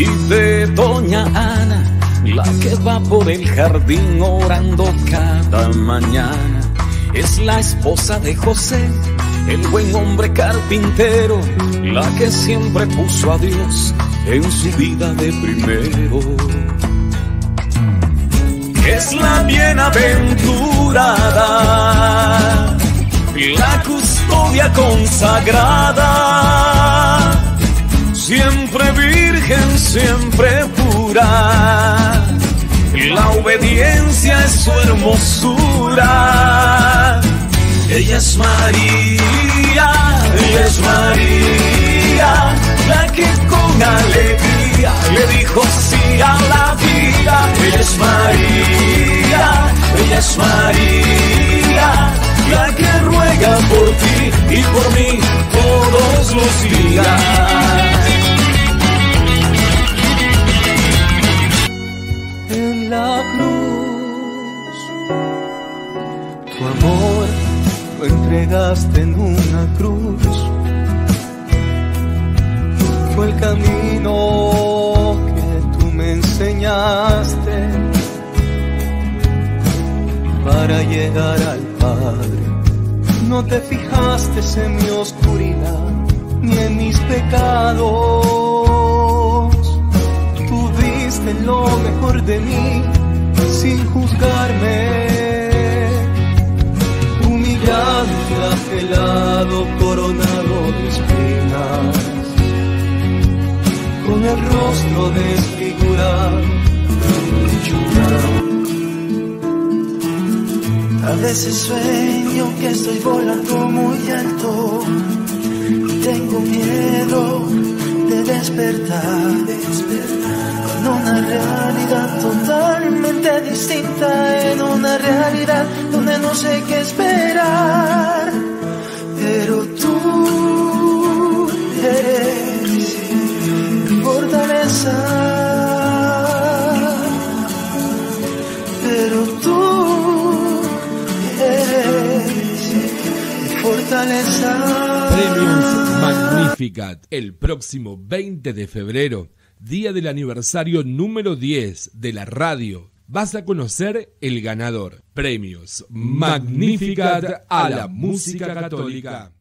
y de doña Ana, la que va por el jardín orando cada mañana. Es la esposa de José, el buen hombre carpintero, la que siempre puso a Dios en su vida de primero. Es la bienaventurada, la custodia consagrada, siempre pura. La obediencia es su hermosura. Ella es María, ella es María, la que con alegría le dijo sí a la vida. Ella es María, ella es María, la que ruega por ti y por mí Tu amor lo entregaste en una cruz. Fue el camino que tú me enseñaste para llegar al Padre. No te fijaste en mi oscuridad ni en mis pecados tuviste lo mejor de mí sin juzgarme. Con el rostro desfigurado. A veces sueño que estoy volando muy alto y tengo miedo de despertar, con una realidad totalmente distinta, en una realidad donde no sé qué esperar. Premios Magnificat el próximo 20 de febrero, día del aniversario número 10 de la radio. Vas a conocer el ganador. Premios Magnificat a la música católica.